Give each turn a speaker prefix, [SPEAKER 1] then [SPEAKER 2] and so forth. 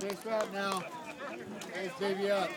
[SPEAKER 1] Base route now. Nice baby up.